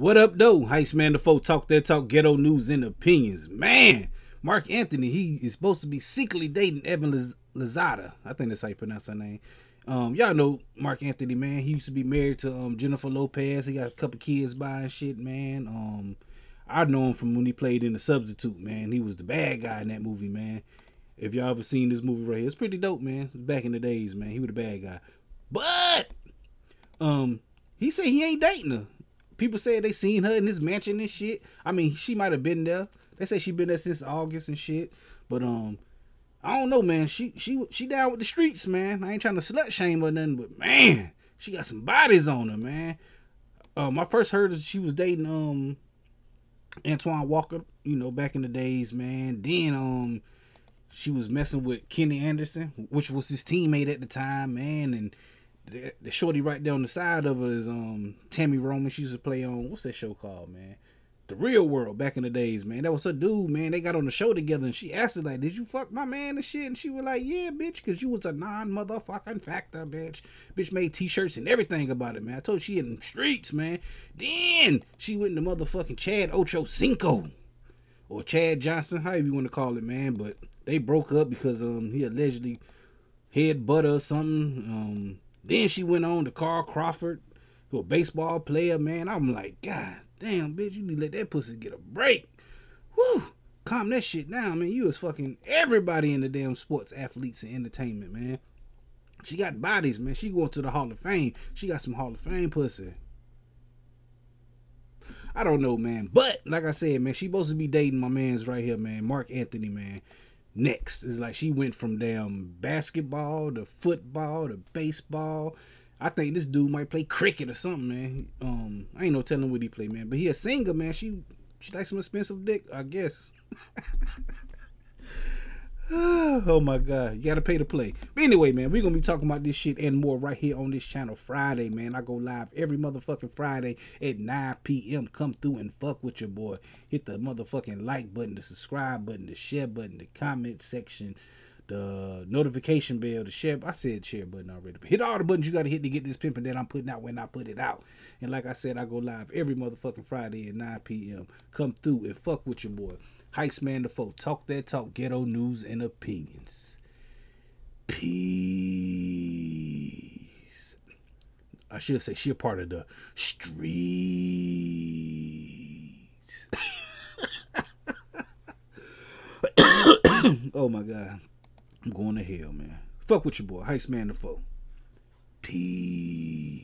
What up, though? Heist Man the Foe talk that talk ghetto news and opinions. Man, Marc Anthony, he is supposed to be secretly dating Evan Lozada. I think that's how you pronounce her name. Um, y'all know Marc Anthony, man. He used to be married to um Jennifer Lopez. He got a couple kids by and shit, man. Um, I know him from when he played in The Substitute, man. He was the bad guy in that movie, man. If y'all ever seen this movie right here, it's pretty dope, man. Back in the days, man, he was the bad guy. But um, he said he ain't dating her. People said they seen her in this mansion and shit. I mean, she might have been there. They say she been there since August and shit. But um, I don't know, man. She she she down with the streets, man. I ain't trying to slut shame or nothing, but man, she got some bodies on her, man. Um, I first heard she was dating um Antoine Walker, you know, back in the days, man. Then um she was messing with Kenny Anderson, which was his teammate at the time, man, and the, shorty right there on the side of her is um Tami Roman. She used to play on what's that show called, man? The Real World back in the days, man. That was her dude, man. They got on the show together, and she asked her like, "Did you fuck my man and shit?" And she was like, "Yeah, bitch, cause you was a non-motherfucking factor, bitch. Bitch made t-shirts and everything about it, man. I told you she in the streets, man. Then she went to motherfucking Chad Ocho Cinco or Chad Johnson, however you want to call it, man. But they broke up because um he allegedly head butter or something. Um, then she went on to Carl Crawford, who a baseball player, man. I'm like, God damn, bitch, you need to let that pussy get a break. Whew. Calm that shit down, man. You was fucking everybody in the damn sports, athletes, and entertainment, man. She got bodies, man. She going to the Hall of Fame. She got some Hall of Fame pussy. I don't know, man. But like I said, man, she supposed to be dating my man's right here, man. Marc Anthony, man. Next. It's like she went from damn basketball to football to baseball I think this dude might play cricket or something, man. Um, I ain't no telling what he play, man. But he a singer, man. She she likes some expensive dick, I guess. oh my god, you gotta pay to play. But anyway, man, we're gonna be talking about this shit and more right here on this channel Friday, man. I go live every motherfucking Friday at 9 p.m. Come through and fuck with your boy. Hit the motherfucking like button, the subscribe button, the share button, the comment section the notification bell, the share. I said share button already. But hit all the buttons you got to hit to get this pimping that I'm putting out when I put it out. And like I said, I go live every motherfucking Friday at 9 p.m. Come through and fuck with your boy. Heist Man the Foe. Talk that talk. Ghetto news and opinions. Peace. I should say she a part of the streets. oh my god. I'm going to hell, man. Fuck with your boy, Heist Man the Foe. Peace.